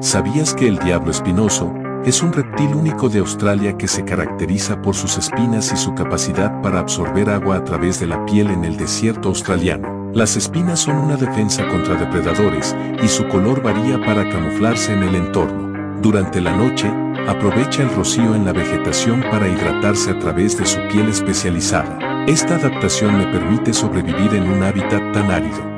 ¿Sabías que el diablo espinoso es un reptil único de Australia que se caracteriza por sus espinas y su capacidad para absorber agua a través de la piel en el desierto australiano? Las espinas son una defensa contra depredadores y su color varía para camuflarse en el entorno. Durante la noche, aprovecha el rocío en la vegetación para hidratarse a través de su piel especializada. Esta adaptación le permite sobrevivir en un hábitat tan árido.